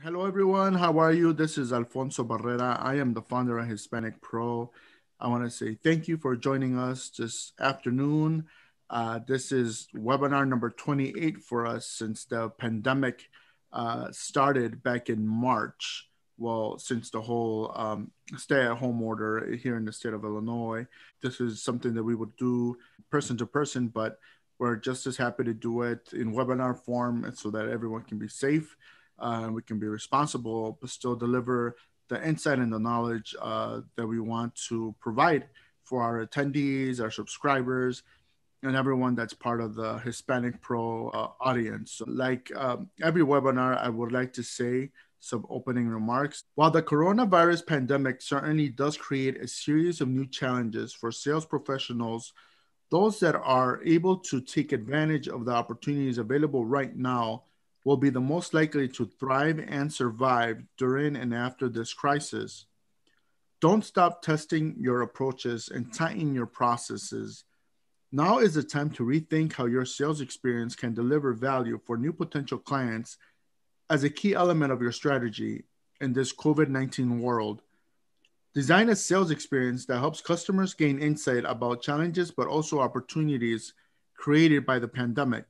Hello, everyone. How are you? This is Alfonso Barrera. I am the founder of Hispanic Pro. I want to say thank you for joining us this afternoon. Uh, this is webinar number 28 for us since the pandemic uh, started back in March. Well, since the whole um, stay at home order here in the state of Illinois, this is something that we would do person to person, but we're just as happy to do it in webinar form so that everyone can be safe uh, we can be responsible, but still deliver the insight and the knowledge uh, that we want to provide for our attendees, our subscribers, and everyone that's part of the Hispanic Pro uh, audience. So like um, every webinar, I would like to say some opening remarks. While the coronavirus pandemic certainly does create a series of new challenges for sales professionals, those that are able to take advantage of the opportunities available right now will be the most likely to thrive and survive during and after this crisis. Don't stop testing your approaches and tighten your processes. Now is the time to rethink how your sales experience can deliver value for new potential clients as a key element of your strategy in this COVID 19 world. Design a sales experience that helps customers gain insight about challenges but also opportunities created by the pandemic.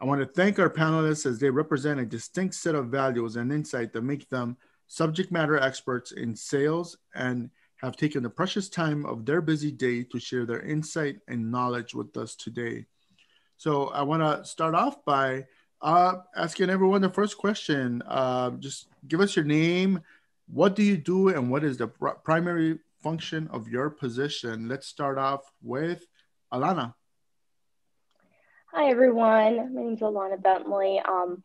I want to thank our panelists as they represent a distinct set of values and insight that make them subject matter experts in sales and have taken the precious time of their busy day to share their insight and knowledge with us today. So I want to start off by uh, asking everyone the first question. Uh, just give us your name. What do you do, and what is the pr primary function of your position? Let's start off with Alana. Hi, everyone. My name is Alana Bentley. Um,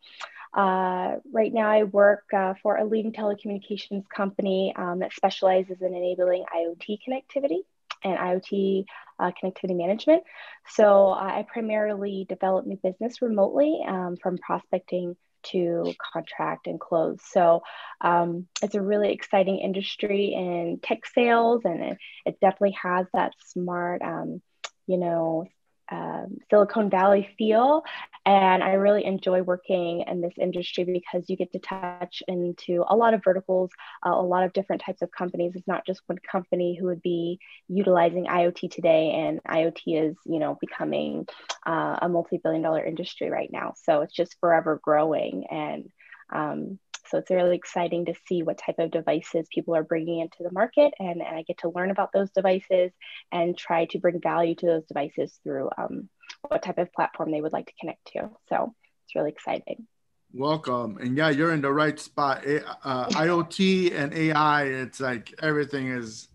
uh, right now, I work uh, for a leading telecommunications company um, that specializes in enabling IoT connectivity and IoT uh, connectivity management. So I primarily develop new business remotely um, from prospecting to contract and close. So um, it's a really exciting industry in tech sales, and it, it definitely has that smart, um, you know, um, Silicon Valley feel. And I really enjoy working in this industry because you get to touch into a lot of verticals, uh, a lot of different types of companies. It's not just one company who would be utilizing IoT today, and IoT is, you know, becoming uh, a multi-billion dollar industry right now. So it's just forever growing. And um, so it's really exciting to see what type of devices people are bringing into the market, and, and I get to learn about those devices and try to bring value to those devices through um, what type of platform they would like to connect to. So it's really exciting. Welcome, and yeah, you're in the right spot. Uh, IoT and AI, it's like everything is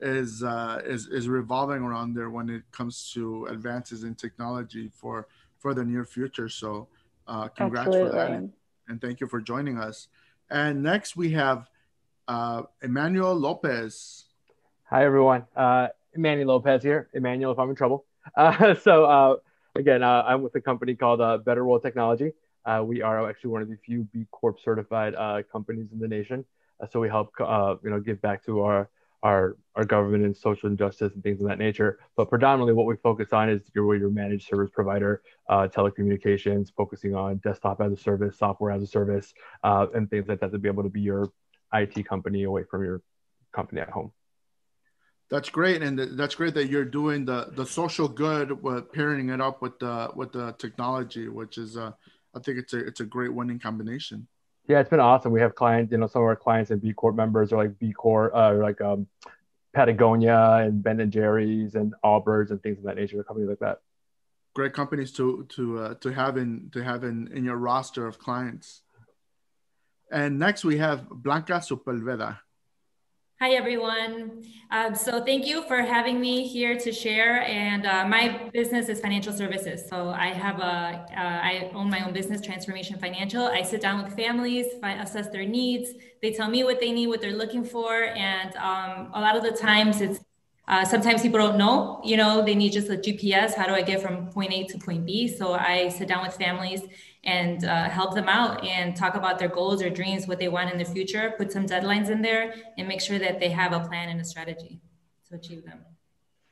is uh, is is revolving around there when it comes to advances in technology for for the near future. So, uh, congrats Absolutely. for that and thank you for joining us. And next we have uh, Emmanuel Lopez. Hi, everyone. Uh, Emmanuel Lopez here. Emmanuel, if I'm in trouble. Uh, so, uh, again, uh, I'm with a company called uh, Better World Technology. Uh, we are actually one of the few B Corp certified uh, companies in the nation. Uh, so we help, uh, you know, give back to our our our government and social injustice and things of that nature. But predominantly, what we focus on is your your managed service provider, uh, telecommunications, focusing on desktop as a service, software as a service, uh, and things like that to be able to be your IT company away from your company at home. That's great, and that's great that you're doing the the social good with pairing it up with the with the technology, which is uh, I think it's a it's a great winning combination. Yeah, it's been awesome. We have clients, you know, some of our clients and B Corp members are like B Corp, uh, like um, Patagonia and Ben and Jerry's and Allbirds and things of that nature, companies like that. Great companies to to uh, to have in to have in, in your roster of clients. And next we have Blanca Sepulveda. Hi, everyone. Um, so thank you for having me here to share. And uh, my business is financial services. So I have a, uh, I own my own business, Transformation Financial. I sit down with families, assess their needs. They tell me what they need, what they're looking for. And um, a lot of the times it's uh, sometimes people don't know, you know, they need just a GPS. How do I get from point A to point B? So I sit down with families and uh, help them out and talk about their goals or dreams, what they want in the future, put some deadlines in there, and make sure that they have a plan and a strategy to achieve them.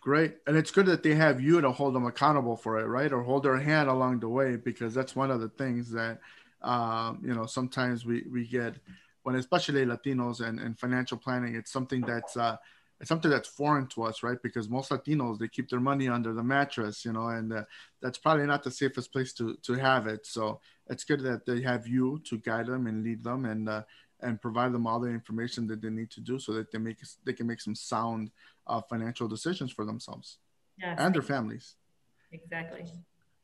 Great. And it's good that they have you to hold them accountable for it, right? Or hold their hand along the way, because that's one of the things that Um, you know, sometimes we we get when especially Latinos and, and financial planning, it's something that's uh, it's something that's foreign to us, right? Because most Latinos they keep their money under the mattress, you know, and uh, that's probably not the safest place to to have it. So it's good that they have you to guide them and lead them and uh, and provide them all the information that they need to do so that they make they can make some sound uh, financial decisions for themselves yes. and their families. Exactly.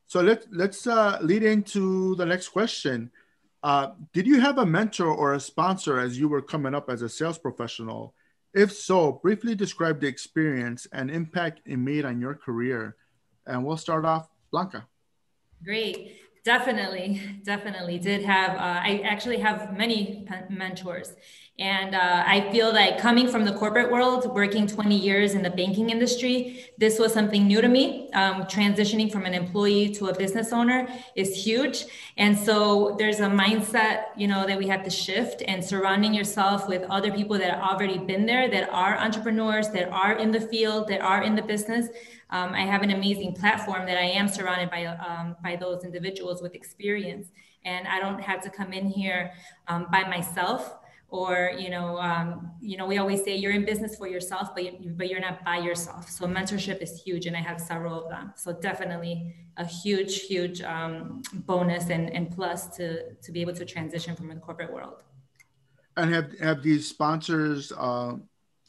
So let's let's uh, lead into the next question. Uh, did you have a mentor or a sponsor as you were coming up as a sales professional? If so, briefly describe the experience and impact it made on your career. And we'll start off, Blanca. Great. Definitely, definitely did have. Uh, I actually have many mentors, and uh, I feel like coming from the corporate world, working 20 years in the banking industry, this was something new to me. Um, transitioning from an employee to a business owner is huge, and so there's a mindset, you know, that we have to shift. And surrounding yourself with other people that have already been there, that are entrepreneurs, that are in the field, that are in the business um, I have an amazing platform that I am surrounded by um, by those individuals with experience, and I don't have to come in here um, by myself. Or you know, um, you know, we always say you're in business for yourself, but you, but you're not by yourself. So mentorship is huge, and I have several of them. So definitely a huge, huge um, bonus and, and plus to to be able to transition from the corporate world. And have have these sponsors? Uh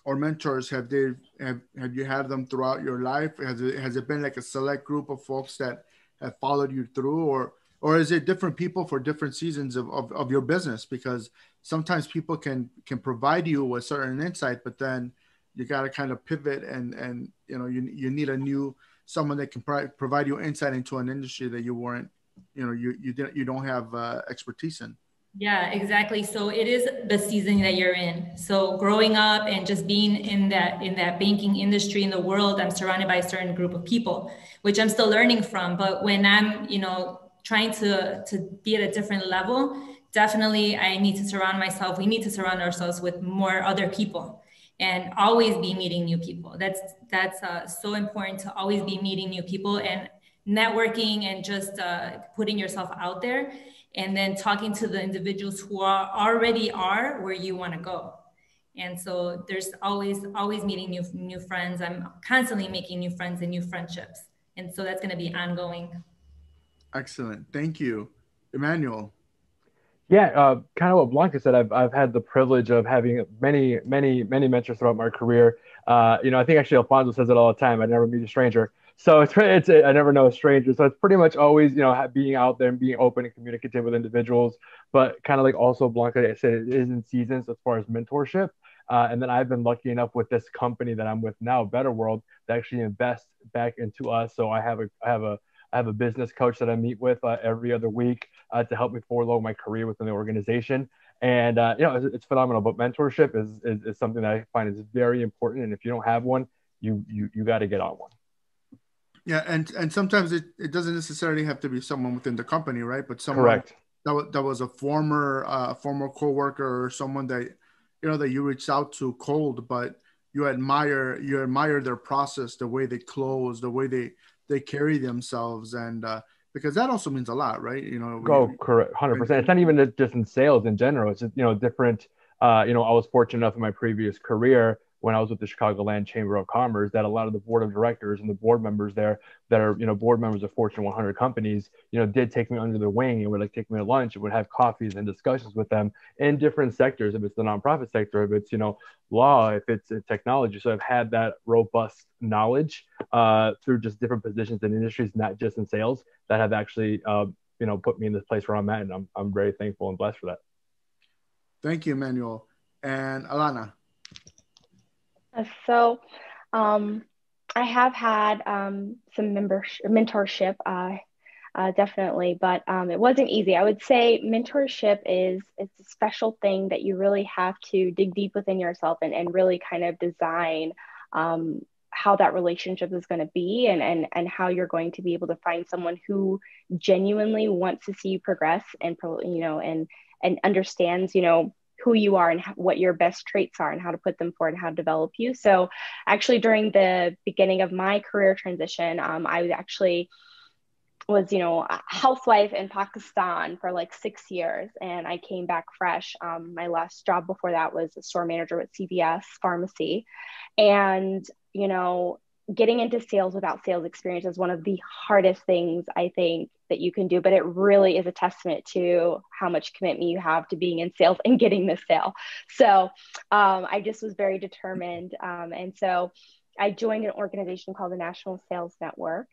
or mentors have they have have you had them throughout your life? Has it has it been like a select group of folks that have followed you through or or is it different people for different seasons of, of, of your business? Because sometimes people can can provide you with certain insight but then you got to kind of pivot and and you know you, you need a new someone that can pro- provide you insight into an industry that you weren't you know you you didn't you don't have uh, expertise in yeah, exactly. So it is the season that you're in. So growing up and just being in that in that banking industry in the world, I'm surrounded by a certain group of people, which I'm still learning from. But when I'm, you know, trying to to be at a different level, definitely I need to surround myself. We need to surround ourselves with more other people and always be meeting new people. That's that's uh, so important to always be meeting new people and networking and just uh, putting yourself out there and then talking to the individuals who are already are where you want to go. And so there's always always meeting new new friends. I'm constantly making new friends and new friendships. And so that's going to be ongoing. Excellent. Thank you. Emmanuel. Yeah uh, kind of what blanca said I've, I've had the privilege of having many many many mentors throughout my career. Uh, you know i think actually alfonso says it all the time i never meet a stranger so it's it's I never know a stranger. So it's pretty much always you know being out there and being open and communicative with individuals. But kind of like also Blanca said, it is in seasons as far as mentorship. Uh, and then I've been lucky enough with this company that I'm with now, Better World, to actually invest back into us. So I have a I have a I have a business coach that I meet with uh, every other week uh, to help me forward my career within the organization. And uh, you know, it's, it's, phenomenal. But mentorship is, is, is something that I find is very important. And if you don't have one, you you you got to get on one. Yeah, and and sometimes it, it doesn't necessarily have to be someone within the company, right? But someone Correct. that was, that was a former uh, former coworker or someone that you know that you reached out to cold, but you admire you admire their process, the way they close, the way they they carry themselves, and uh, because that also means a lot, right? You know. Oh, correct, hundred percent. It's not even just in sales in general. It's just you know different. Uh, you know, I was fortunate enough in my previous career when I was with the Chicagoland Chamber of Commerce that a lot of the board of directors and the board members there that are, you know, board members of Fortune 100 companies, you know, did take me under their wing and would like take me to lunch and would have coffees and discussions with them in different sectors. If it's the nonprofit sector, if it's, you know, law, if it's technology. So I've had that robust knowledge uh, through just different positions and industries, not just in sales that have actually, uh, you know, put me in this place where I'm at. And I'm, I'm very thankful and blessed for that. Thank you, Manuel. And Alana. So, um, I have had um, some membership, mentorship, uh, uh, definitely, but um, it wasn't easy. I would say mentorship is it's a special thing that you really have to dig deep within yourself and, and really kind of design um, how that relationship is going to be and, and and how you're going to be able to find someone who genuinely wants to see you progress and you know and and understands you know who you are and what your best traits are and how to put them forward and how to develop you. So, actually, during the beginning of my career transition, um, I was actually was you know a housewife in pakistan for like six years and i came back fresh um, my last job before that was a store manager with cvs pharmacy and you know getting into sales without sales experience is one of the hardest things I think that you can do, but it really is a testament to how much commitment you have to being in sales and getting the sale. So um, I just was very determined. Um, and so I joined an organization called the National Sales Network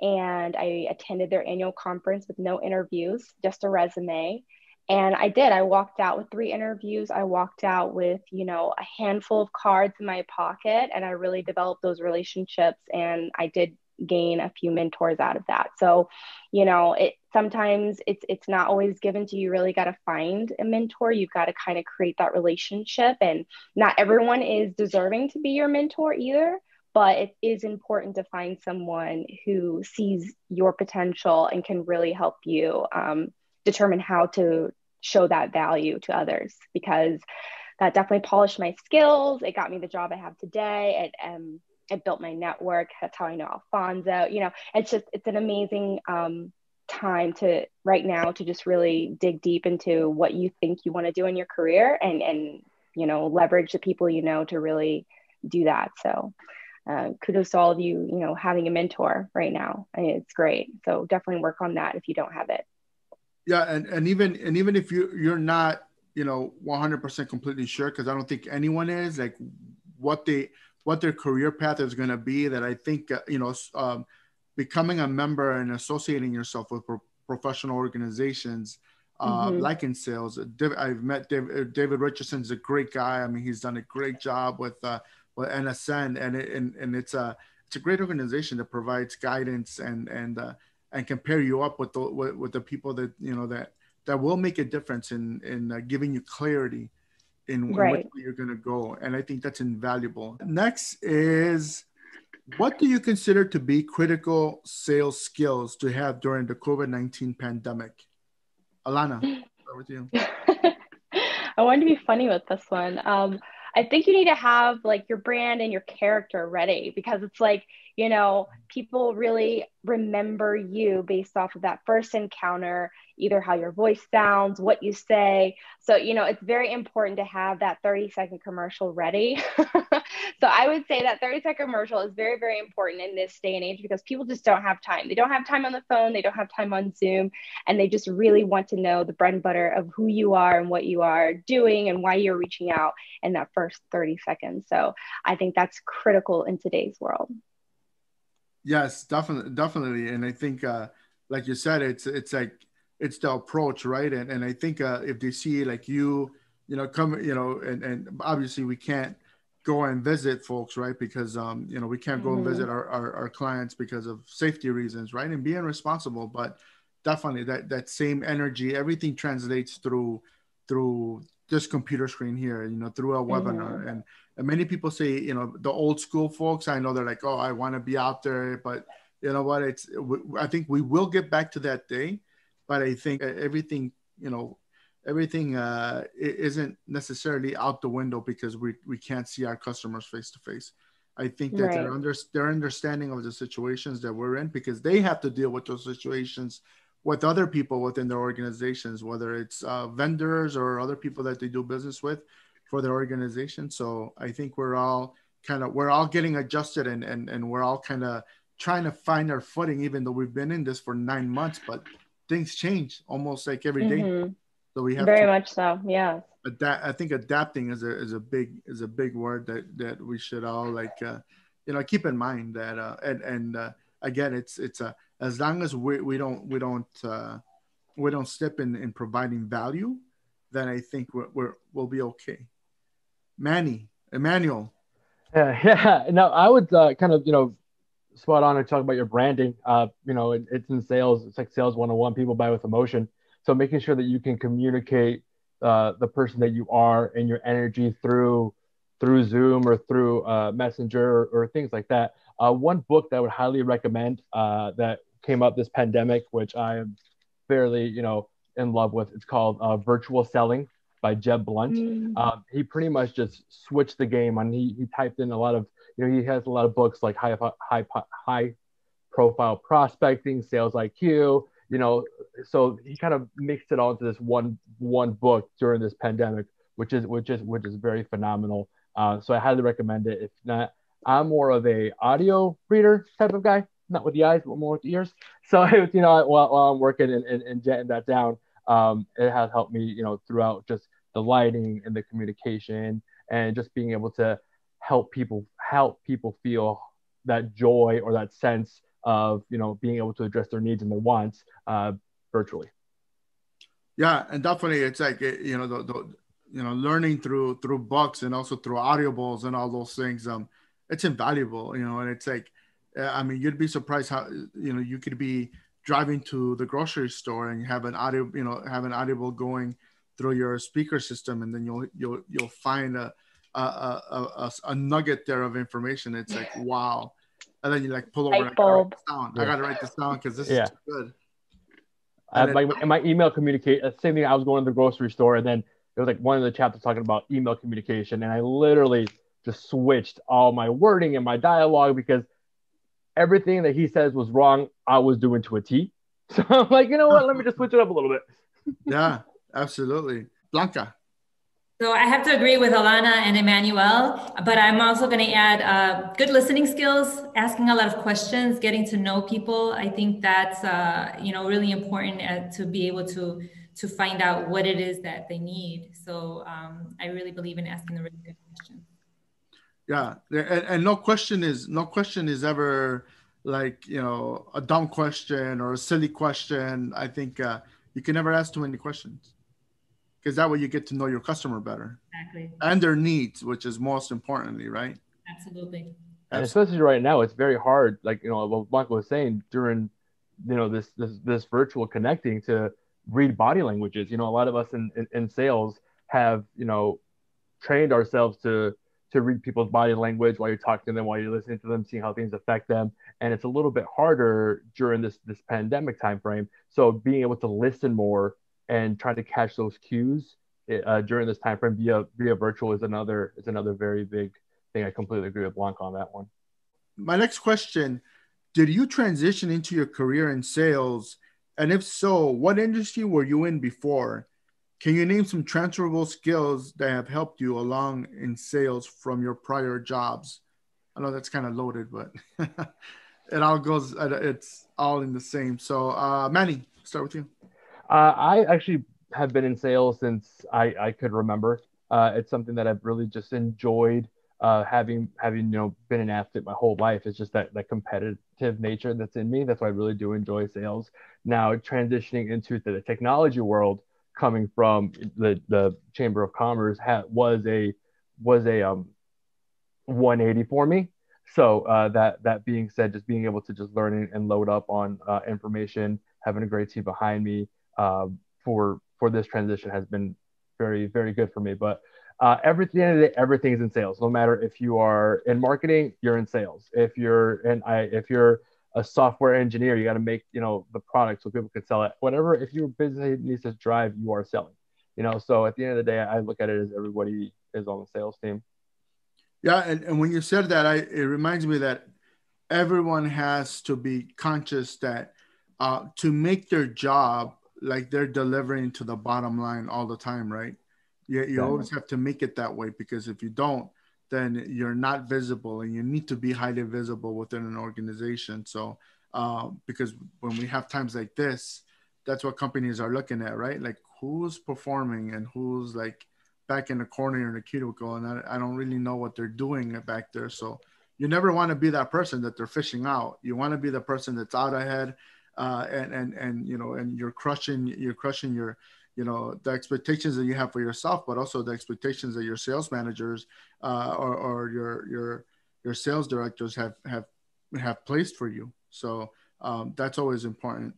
and I attended their annual conference with no interviews, just a resume and i did i walked out with three interviews. I walked out with you know a handful of cards in my pocket and i really developed those relationships and i did gain a few mentors out of that. So you know it sometimes it's it's not always given to you, you really got to find a mentor. You've got to kind of create that relationship and not everyone is deserving to be your mentor either but it is important to find someone who sees your potential and can really help you um, determine how to show that value to others because that definitely polished my skills. It got me the job I have today. It um, it built my network. That's how I know Alfonso. You know, it's just it's an amazing um, time to right now to just really dig deep into what you think you want to do in your career and and you know leverage the people you know to really do that. So. Uh, kudos to all of you, you know, having a mentor right now. I mean, it's great. So definitely work on that if you don't have it yeah and, and even and even if you you're not you know 100% completely sure because i don't think anyone is like what they what their career path is going to be that i think uh, you know um, becoming a member and associating yourself with pro- professional organizations uh, mm-hmm. like in sales i've met david, uh, david richardson's a great guy i mean he's done a great job with uh, with nsn and it, and, and it's a it's a great organization that provides guidance and and uh, and compare you up with the with, with the people that you know that that will make a difference in in uh, giving you clarity in, right. which way you're going to go. And i think that's invaluable. Next is what do you consider to be critical sales skills to have during the covid-19 pandemic? Alana start with you. I wanted to be funny with this one. Um, I think you need to have like your brand and your character ready because it's like, you know, people really remember you based off of that first encounter, either how your voice sounds, what you say. So, you know, it's very important to have that 30 second commercial ready. so, I would say that 30 second commercial is very, very important in this day and age because people just don't have time. They don't have time on the phone, they don't have time on Zoom, and they just really want to know the bread and butter of who you are and what you are doing and why you're reaching out in that first 30 seconds. So, I think that's critical in today's world. Yes, definitely, definitely, and I think, uh, like you said, it's it's like it's the approach, right? And and I think uh, if they see like you, you know, come, you know, and and obviously we can't go and visit folks, right? Because um, you know, we can't go mm-hmm. and visit our, our our clients because of safety reasons, right? And being responsible, but definitely that that same energy, everything translates through through this computer screen here, you know, through a webinar. Mm-hmm. And, and many people say, you know, the old school folks, I know they're like, oh, I want to be out there, but you know what? It's, I think we will get back to that day, but I think everything, you know, everything uh, isn't necessarily out the window because we, we can't see our customers face to face. I think that right. their under, their understanding of the situations that we're in because they have to deal with those situations with other people within their organizations, whether it's uh, vendors or other people that they do business with for their organization. So I think we're all kind of we're all getting adjusted and and, and we're all kind of trying to find our footing, even though we've been in this for nine months, but things change almost like every day. mm-hmm. So we have very much so, yeah. Adapt. I think adapting is a is a big is a big word that that we should all like, uh, you know, keep in mind that uh, and and uh, again, it's it's a as long as we, we don't we don't uh, we don't step in in providing value, then I think we're, we're we'll be okay. Manny, Emmanuel. Yeah, yeah. No, I would uh, kind of you know spot on and talk about your branding. Uh, you know, it, it's in sales. It's like sales 101. People buy with emotion. So making sure that you can communicate uh, the person that you are and your energy through through Zoom or through uh, Messenger or, or, things like that. Uh, one book that I would highly recommend uh, that came up this pandemic, which I am fairly, you know, in love with. It's called uh, Virtual Selling by Jeb Blount. Mm. Um, he pretty much just switched the game on. He, he typed in a lot of, you know, he has a lot of books like High High High profile prospecting, sales IQ, you know, so he kind of mixed it all into this one one book during this pandemic, which is which is which is very phenomenal. Uh, so I highly recommend it. If not, I'm more of a audio reader type of guy, not with the eyes, but more with the ears. So you know, while, while I'm working and, and, and jetting that down, um, it has helped me, you know, throughout just the lighting and the communication and just being able to help people help people feel that joy or that sense of you know being able to address their needs and their wants uh, virtually. Yeah, and definitely, it's like you know the, the you know learning through through books and also through audibles and all those things. Um, it's invaluable, you know, and it's like, I mean, you'd be surprised how you know you could be driving to the grocery store and have an audio, you know, have an audible going through your speaker system, and then you'll you'll you'll find a a, a, a, a nugget there of information. It's like wow and then you like pull over. Light bulb. I, gotta I gotta write this down because this yeah. is good. I my, my email communicate uh, same thing. I was going to the grocery store, and then it was like one of the chapters talking about email communication, and I literally just switched all my wording and my dialogue because everything that he says was wrong. I was doing to a T. So I'm like, you know what? Let me just switch it up a little bit. yeah, absolutely. Blanca. So I have to agree with Alana and Emmanuel, but I'm also going to add uh, good listening skills, asking a lot of questions, getting to know people. I think that's uh, you know really important uh, to be able to to find out what it is that they need. So um, I really believe in asking the really good questions. Yeah, and, and no question is no question is ever like you know a dumb question or a silly question. I think uh, you can never ask too many questions because that way you get to know your customer better. Exactly. And their needs which is most importantly right? Absolutely. And especially right now it's very hard like you know what michael was saying during you know this this this virtual connecting to read body languages. You know a lot of us in, in, in sales have you know trained ourselves to to read people's body language while you're talking to them while you're listening to them seeing how things affect them and it's a little bit harder during this this pandemic time frame so being able to listen more and try to catch those cues eh, uh, during this time frame via via virtual is another is another very big thing. I completely agree with Blanca on that one. My next question: Did you transition into your career in sales, and if so, what industry were you in before? Can you name some transferable skills that have helped you along in sales from your prior jobs? I know that's kind of loaded, but it all goes. It's all in the same. So, uh, Manny, start with you. Uh, I actually have been in sales since I, I could remember. Uh, it's something that I've really just enjoyed uh, having having you know been an athlete my whole life. It's just that that competitive nature that's in me. That's why I really do enjoy sales. Now transitioning into the technology world, coming from the the Chamber of Commerce, ha- was a was a um 180 for me. So uh, that that being said, just being able to just learn and load up on uh, information, having a great team behind me, uh, for for this transition has been very very good for me. But uh, every the end of the day, everything is in sales. No matter if you are in marketing, you're in sales. If you're in I if you're a software engineer, you got to make you know the product so people can sell it. Whatever, if your business needs to drive, you are selling. You know, so at the end of the day, I look at it as everybody is on the sales team. Yeah, and, and when you said that, I it reminds me that everyone has to be conscious that uh, to make their job like they're delivering to the bottom line all the time, right? You, you always have to make it that way because if you don't, then you're not visible and you need to be highly visible within an organization. So, uh, because when we have times like this, that's what companies are looking at, right? Like who's performing and who's like back in the corner in the cubicle, and I, I don't really know what they're doing back there. So, you never want to be that person that they're fishing out. You want to be the person that's out ahead uh, and and and you know and you're crushing you're crushing your you know the expectations that you have for yourself but also the expectations that your sales managers uh, or, or your your your sales directors have have have placed for you. So um, that's always important.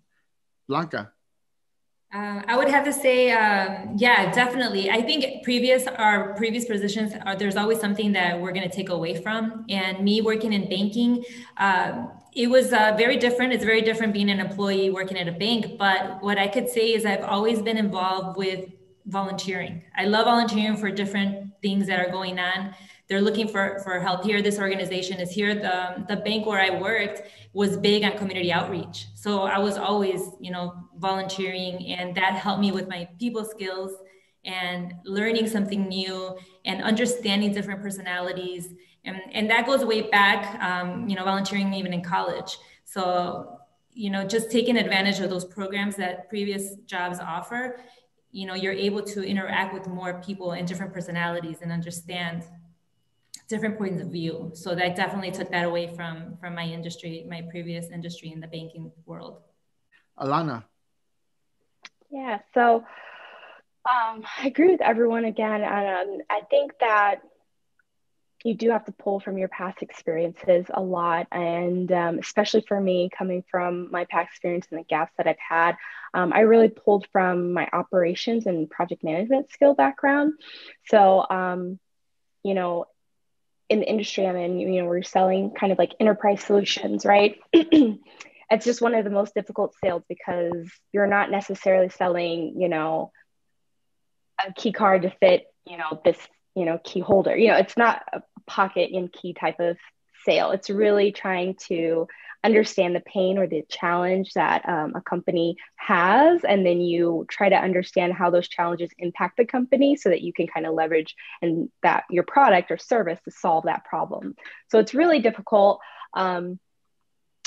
Blanca uh, I would have to say, um, yeah, definitely. I think previous our previous positions are there's always something that we're going to take away from. And me working in banking, uh, it was uh, very different. It's very different being an employee working at a bank. But what I could say is I've always been involved with volunteering. I love volunteering for different things that are going on. They're looking for, for help here. This organization is here. The, the bank where I worked was big on community outreach. So I was always, you know, volunteering and that helped me with my people skills and learning something new and understanding different personalities. And, and that goes way back, um, you know, volunteering even in college. So, you know, just taking advantage of those programs that previous jobs offer, you know, you're able to interact with more people and different personalities and understand different points of view. So that definitely took that away from from my industry, my previous industry in the banking world. Alana. Yeah. So um, I agree with everyone again. And um, I think that you do have to pull from your past experiences a lot. And um, especially for me, coming from my past experience and the gaps that I've had, um, I really pulled from my operations and project management skill background. So, um, you know, in the industry I'm in, you know, we're selling kind of like enterprise solutions, right? it's just one of the most difficult sales because you're not necessarily selling, you know, a key card to fit, you know, this, you know, key holder. You know, it's not a pocket and key type of sale. It's really trying to understand the pain or the challenge that um, a company has and then you try to understand how those challenges impact the company so that you can kind of leverage and that your product or service to solve that problem. So it's really difficult um,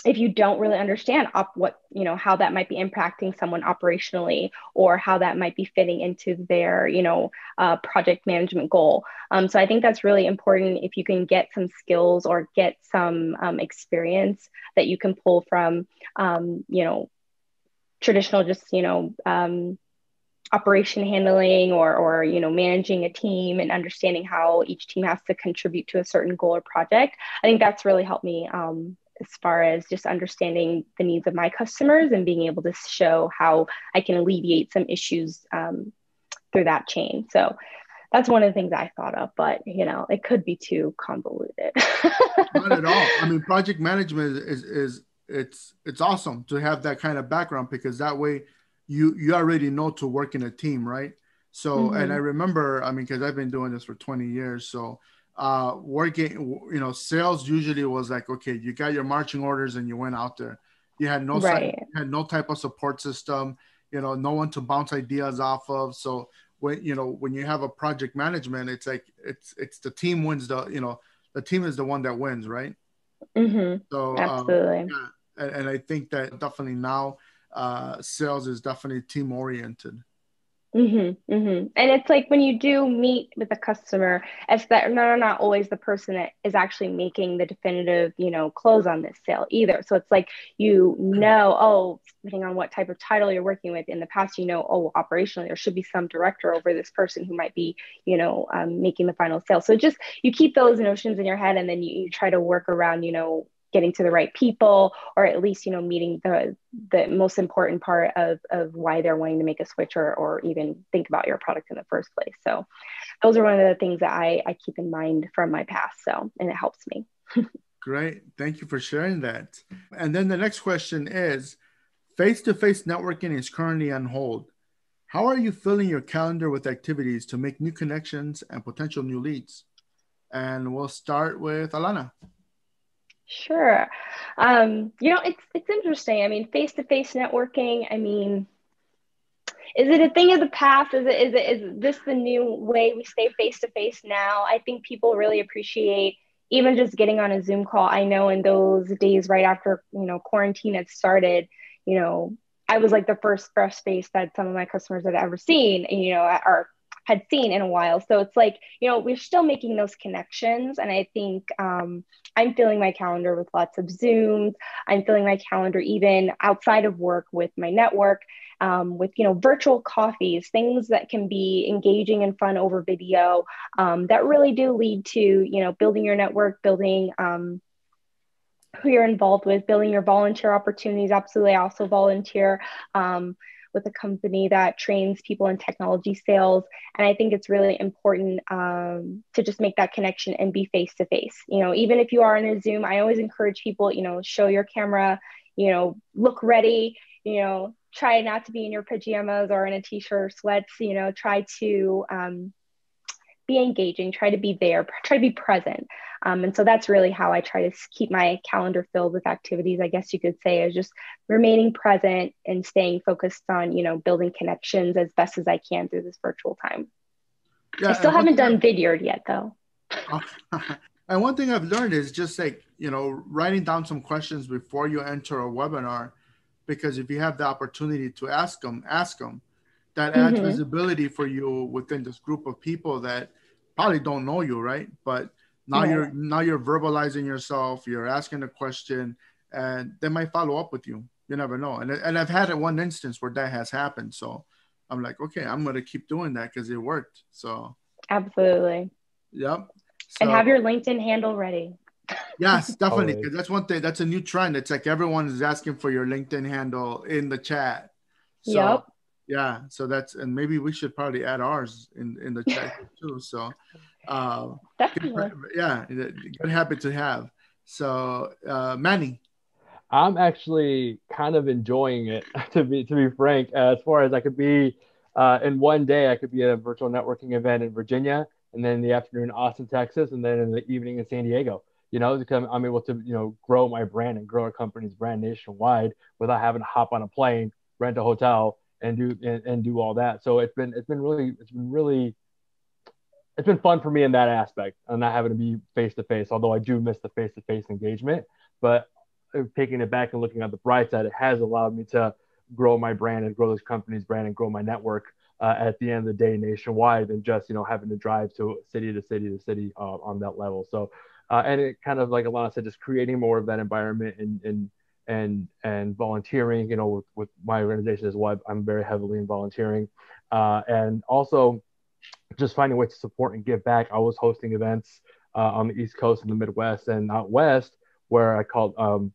if you don't really understand op- what you know how that might be impacting someone operationally or how that might be fitting into their you know uh, project management goal. Um, so i think that's really important if you can get some skills or get some um, experience that you can pull from um, you know traditional just you know um, operation handling or or you know managing a team and understanding how each team has to contribute to a certain goal or project. I think that's really helped me um, as far as just understanding the needs of my customers and being able to show how I can alleviate some issues um, through that chain. So that's one of the things I thought of, but you know, it could be too convoluted. Not at all. I mean, project management is is it's it's awesome to have that kind of background because that way you you already know to work in a team, right? So, mm-hmm. and I remember, I mean, because I've been doing this for 20 years, so uh, working, you know, sales usually was like, okay, you got your marching orders and you went out there. You had no, right. you had no type of support system, you know, no one to bounce ideas off of. So when, you know, when you have a project management, it's like, it's, it's the team wins the, you know, the team is the one that wins. Right. Mm-hmm. So um, absolutely. Um, yeah. and, and I think that definitely now uh, sales is definitely team oriented. Mm-hmm, mm-hmm. And it's like when you do meet with a customer, it's that they're not always the person that is actually making the definitive, you know, close on this sale either. So it's like you know, oh, depending on what type of title you're working with in the past, you know, oh, operationally there should be some director over this person who might be, you know, um, making the final sale. So just you keep those notions in your head, and then you, you try to work around, you know, getting to the right people or at least you know meeting the the most important part of of why they're wanting to make a switch or, or even think about your product in the first place. So those are one of the things that i i keep in mind from my past so and it helps me. Great. Thank you for sharing that. And then the next question is face-to-face networking is currently on hold. How are you filling your calendar with activities to make new connections and potential new leads? And we'll start with alana Sure. Um, you know, it's it's interesting. I mean, face-to-face networking, I mean, is it a thing of the past? Is it is it is this the new way we stay face-to-face now? I think people really appreciate even just getting on a Zoom call. I know in those days right after, you know, quarantine had started, you know, I was like the first fresh face that some of my customers had ever seen, you know, or had seen in a while. So it's like, you know, we're still making those connections. And I think um, I'm filling my calendar with lots of Zooms. I'm filling my calendar even outside of work with my network. Um, with you know virtual coffees things that can be engaging and fun over video um, that really do lead to you know building your network building um, who you're involved with building your volunteer opportunities absolutely i also volunteer um, with a company that trains people in technology sales. And I think it's really important um, to just make that connection and be face to face. You know, even if you are in a Zoom, I always encourage people, you know, show your camera, you know, look ready, you know, try not to be in your pajamas or in a t-shirt or sweats, you know, try to um, be engaging, try to be there, try to be present. Um, and so that's really how I try to keep my calendar filled with activities, I guess you could say, is just remaining present and staying focused on, you know, building connections as best as I can through this virtual time. Yeah, I still haven't done Vidyard yet though. and one thing I've learned is just like, you know, writing down some questions before you enter a webinar, because if you have the opportunity to ask them, ask them. That adds mm-hmm. visibility for you within this group of people that probably don't know you, right? But now yeah. you're now you're verbalizing yourself, you're asking a question, and they might follow up with you. You never know. And and I've had one instance where that has happened. So I'm like, okay, I'm gonna keep doing that because it worked. So absolutely. Yep. So, and have your LinkedIn handle ready. Yes, definitely. Because that's one thing. That's a new trend. It's like everyone is asking for your LinkedIn handle in the chat. So, yep. Yeah. So that's and maybe we should probably add ours in in the chat too. So, uh, definitely. Good, yeah, good habit to have. So, uh, Manny. I'm actually kind of enjoying it to be to be frank. As far as I could be uh, in one day, I could be at a virtual networking event in Virginia, and then in the afternoon, Austin, Texas, and then in the evening in San Diego. You know, because I'm able to you know grow my brand and grow our company's brand nationwide without having to hop on a plane, rent a hotel, and do and, and do all that. So it's been it's been really it's been really it's been fun for me in that aspect and not having to be face to face. Although I do miss the face to face engagement, but taking it back and looking at the bright side, it has allowed me to grow my brand and grow this company's brand and grow my network uh, at the end of the day nationwide than just you know having to drive to city to city to city uh, on that level. So, uh, and it kind of like Alana said, just creating more of that environment and and and and volunteering. You know, with, with my organization as well, I'm very heavily in volunteering, uh, and also just finding ways to support and give back. I was hosting events uh, on the East Coast and the Midwest and out West where I called um,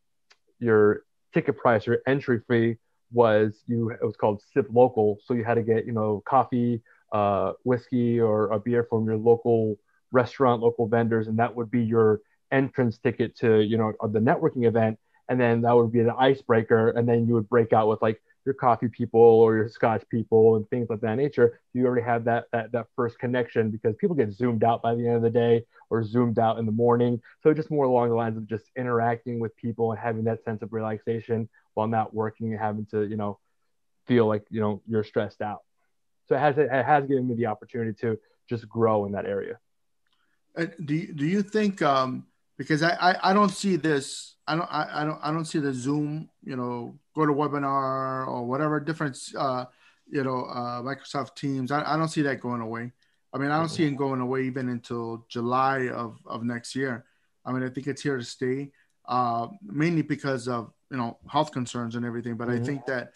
your ticket price, your entry fee was you. It was called Sip Local, so you had to get you know coffee, uh, whiskey, or a beer from your local restaurant, local vendors, and that would be your entrance ticket to you know the networking event. And then that would be an icebreaker, and then you would break out with like your coffee people or your scotch people and things like that nature. You already have that, that that first connection? Because people get zoomed out by the end of the day or zoomed out in the morning. So just more along the lines of just interacting with people and having that sense of relaxation while not working and having to you know feel like you know you're stressed out. So it has it has given me the opportunity to just grow in that area. Do do you think um because I, I i don't see this i don't I, I don't i don't see the zoom you know go to webinar or whatever different uh you know uh microsoft teams. I, I don't see that going away. I mean i don't see it going away even until july of of next year. I mean i think it's here to stay uh mainly because of you know health concerns and everything but mm-hmm. i think that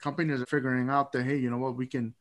companies are figuring out that hey you know what we can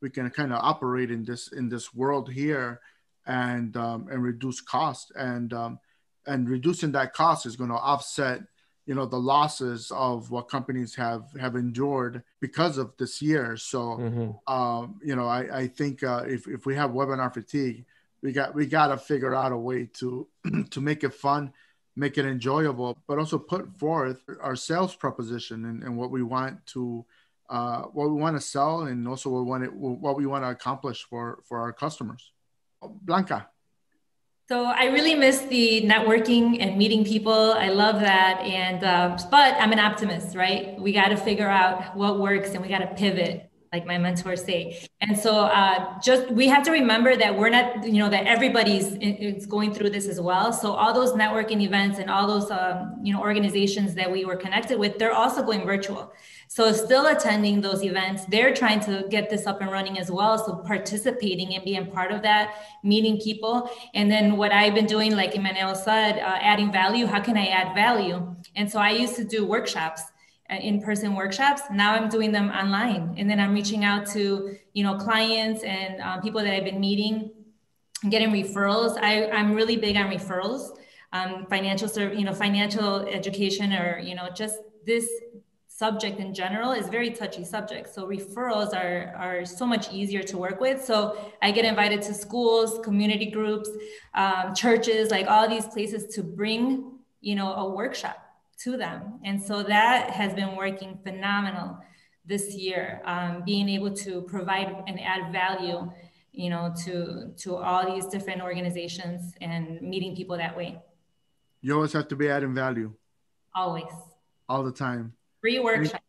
we can kind of operate in this in this world here and um, and reduce cost. And um, and reducing that cost is going to offset you know the losses of what companies have have endured because of this year. So mm-hmm. um, you know i, I think uh, if, if we have webinar fatigue we got we got to figure out a way to to make it fun make it enjoyable but also put forth our sales proposition and, and what we want to uh, what we want to sell and also what we want it, what we want to accomplish for for our customers. Blanca so I really miss the networking and meeting people. I love that. And uh, but I'm an optimist, right? We got to figure out what works and we got to pivot, like my mentors say. And so uh, just we have to remember that we're not, you know, that everybody's is going through this as well. So all those networking events and all those, um, you know, organizations that we were connected with, they're also going virtual. So still attending those events, they're trying to get this up and running as well. So participating and being part of that, meeting people. And then what I've been doing, like Emmanuel said, uh, adding value. How can I add value? And so I used to do workshops in-person workshops now i'm doing them online and then i'm reaching out to you know clients and um, people that i've been meeting getting referrals I, i'm really big on referrals um, financial serv- you know financial education or you know just this subject in general is very touchy subject. So referrals are, are so much easier to work with. So I get invited to schools, community groups, um, churches, like all these places to bring, you know, a workshop to them. And so that has been working phenomenal this year, um, being able to provide and add value you know, to to all these different organizations and meeting people that way. You always have to be adding value. Always. All the time. Free workshop.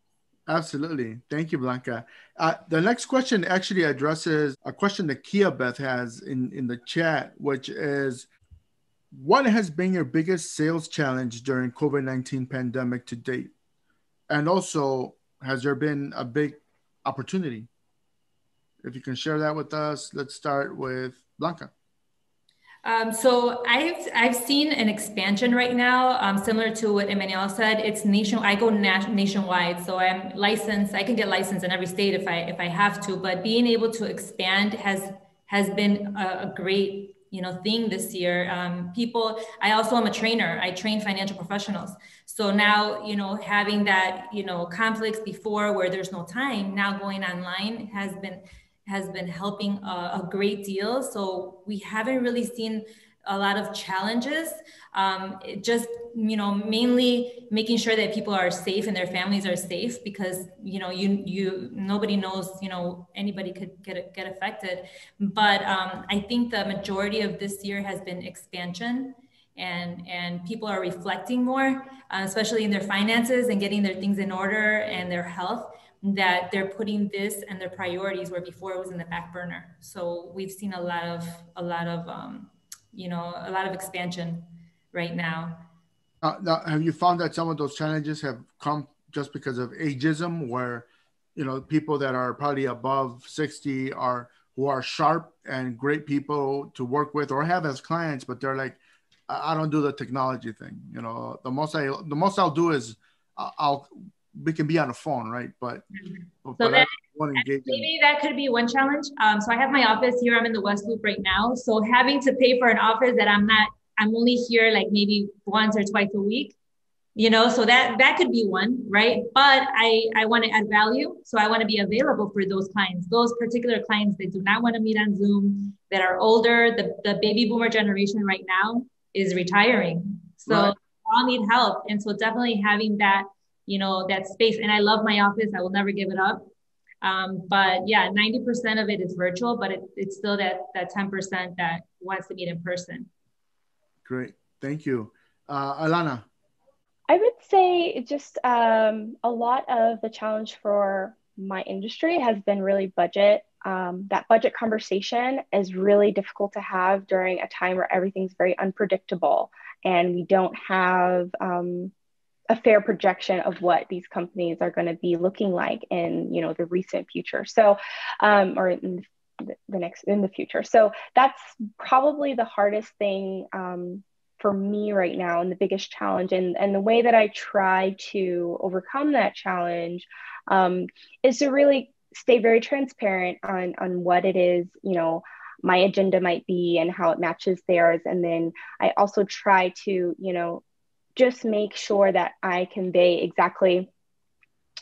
Absolutely. Thank you, Blanca. Uh, the next question actually addresses a question that Kia Beth has in, in the chat, which is what has been your biggest sales challenge during COVID-19 pandemic to date? And also, has there been a big opportunity? If you can share that with us, let's start with Blanca. Um, so I've I've seen an expansion right now, um, similar to what Emmanuel said. It's nation. I go nationwide, so I'm licensed. I can get licensed in every state if I if I have to. But being able to expand has has been a, a great you know thing this year. Um, people. I also am a trainer. I train financial professionals. So now you know having that you know conflicts before where there's no time. Now going online has been has been helping a, a great deal. So we haven't really seen a lot of challenges. Um, just you know, mainly making sure that people are safe and their families are safe because you know you you nobody knows you know anybody could get get affected. But um, I think the majority of this year has been expansion. And, and people are reflecting more, uh, especially in their finances and getting their things in order and their health that they're putting this and their priorities where before it was in the back burner. So we've seen a lot of a lot of um, you know a lot of expansion right now. Uh, now, have you found that some of those challenges have come just because of ageism, where you know people that are probably above sixty are who are sharp and great people to work with or have as clients, but they're like, I don't do the technology thing. You know, the most I the most I'll do is I'll we can be on a phone, right? But, mm-hmm. so that, maybe that could be one challenge. Um, so I have my office here. I'm in the West Loop right now. So having to pay for an office that I'm not, I'm only here like maybe once or twice a week. You know, so that that could be one, right? But I I want to add value, so I want to be available for those clients, those particular clients that do not want to meet on Zoom, that are older. The the baby boomer generation right now is retiring, so right. all need help, and so definitely having that you know, that space. And I love my office. I will never give it up. Um, but yeah, 90% of it is virtual, but it, it's still that, that 10% that wants to meet in person. Great. Thank you. Uh, Alana. I would say just um, a lot of the challenge for my industry has been really budget. Um, that budget conversation is really difficult to have during a time where everything's very unpredictable and we don't have um, a fair projection of what these companies are going to be looking like in you know the recent future. So um, or in the next in the future. So that's probably the hardest thing um, for me right now and the biggest challenge. And, and the way that i try to overcome that challenge um, is to really stay very transparent on on what it is you know my agenda might be and how it matches theirs. And then i also try to you know just make sure that I convey exactly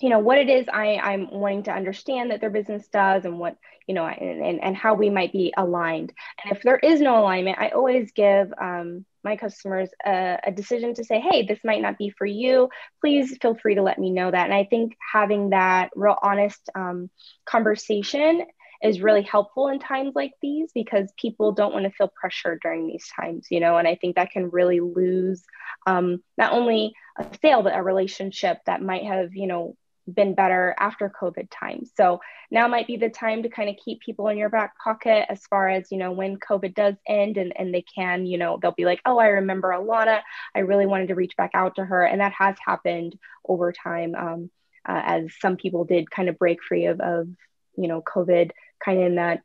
you know what it is I, I'm wanting to understand that their business does and what you know and, and, and how we might be aligned. And if there is no alignment I always give um, my customers a, a, decision to say hey this might not be for you. Please feel free to let me know that. And I think having that real honest um, conversation is really helpful in times like these because people don't want to feel pressure during these times, you know, and I think that can really lose um, not only a sale, but a relationship that might have, you know, been better after COVID times. So now might be the time to kind of keep people in your back pocket as far as, you know, when COVID does end and, and they can, you know, they'll be like, oh, I remember Alana. I really wanted to reach back out to her. And that has happened over time um, uh, as some people did kind of break free of, of you know, COVID kind of in that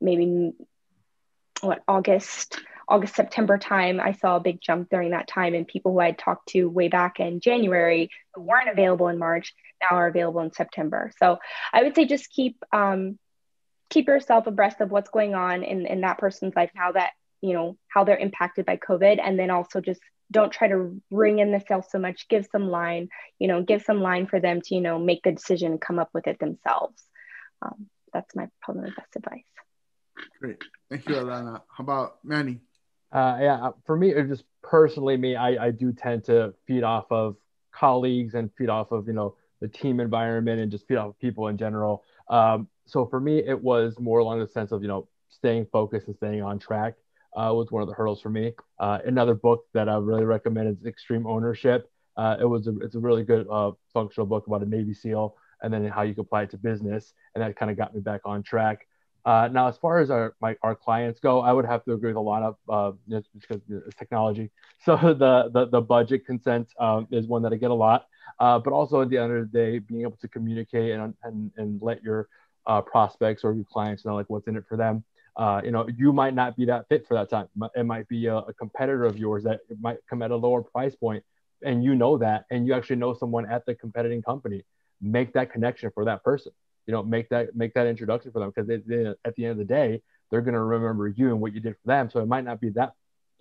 maybe what August, August, September time, I saw a big jump during that time. And people who I talked to way back in January who weren't available in March now are available in September. So I would say just keep um, keep yourself abreast of what's going on in, in that person's life, how that, you know, how they're impacted by COVID. And then also just don't try to ring in the sales so much, give some line, you know, give some line for them to, you know, make the decision and come up with it themselves. Um, that's my probably my best advice. Great, thank you, Alana. How about Manny? Uh, yeah, uh, for me, just personally, me, I, I do tend to feed off of colleagues and feed off of you know the team environment and just feed off of people in general. Um, so for me, it was more along the sense of you know staying focused and staying on track uh, was one of the hurdles for me. Uh, another book that I really recommend is Extreme Ownership. Uh, it was a, it's a really good uh, functional book about a Navy SEAL and then how you can apply it to business, and that kind of got me back on track. Uh, now, as far as our my, our clients go, I would have to agree with a lot of uh, because it's technology. So the the, the budget consent um, is one that I get a lot, uh, but also at the end of the day, being able to communicate and and, and let your uh, prospects or your clients know like what's in it for them. Uh, you know, you might not be that fit for that time. It might be a, a competitor of yours that might come at a lower price point, and you know that, and you actually know someone at the competing company. Make that connection for that person. You know make that make that introduction for them because at the end of the day they're going to remember you and what you did for them. So it might not be that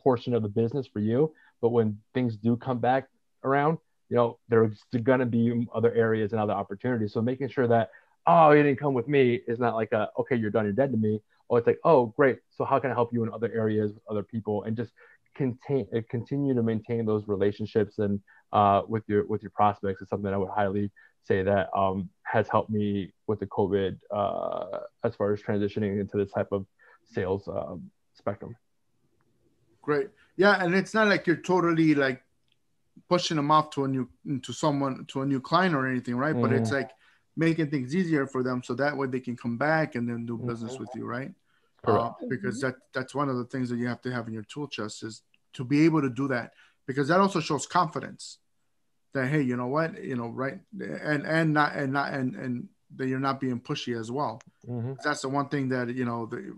portion of the business for you but when things do come back around you know there's going to be other areas and other opportunities. So making sure that oh you didn't come with me is not like a okay you're done you're dead to me. Or it's like oh great. So how can i help you in other areas with other people? And just contain continue to maintain those relationships and uh, with your with your prospects is something i would highly say that um, has helped me with the COVID uh, as far as transitioning into this type of sales um, spectrum. Great. Yeah, and it's not like you're totally like pushing them off to a new to someone to a new client or anything, right? Mm-hmm. But it's mm-hmm. like making things easier for them so that way they can come back and then do business mm-hmm. with you, right? Uh, because that that's one of the things that you have to have in your tool chest is to be able to do that because that also shows confidence that hey, you know what, you know, right, and and not and not and and that you're not being pushy as well. Mm-hmm. That's the one thing that you know the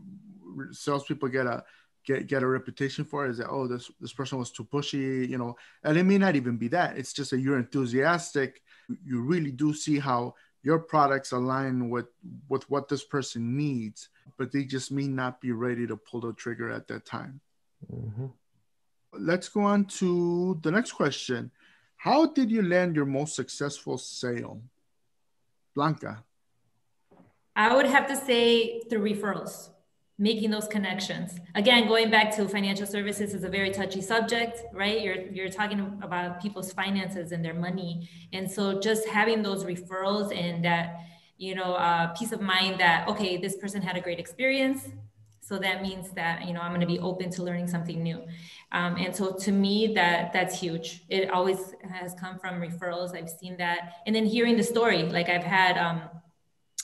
salespeople get a get get a reputation for is that oh this this person was too pushy, you know, and it may not even be that. It's just that you're enthusiastic. You really do see how your products align with with what this person needs, but they just may not be ready to pull the trigger at that time. Mm-hmm. Let's go on to the next question. How did you land your most successful sale? Blanca. I would have to say through referrals, making those connections. Again, going back to financial services is a very touchy subject, right? You're you're talking about people's finances and their money, and so just having those referrals and that you know uh, peace of mind that okay, this person had a great experience, so that means that you know I'm going to be open to learning something new. Um, and so to me, that that's huge. It always has come from referrals. I've seen that, and then hearing the story. Like I've had um,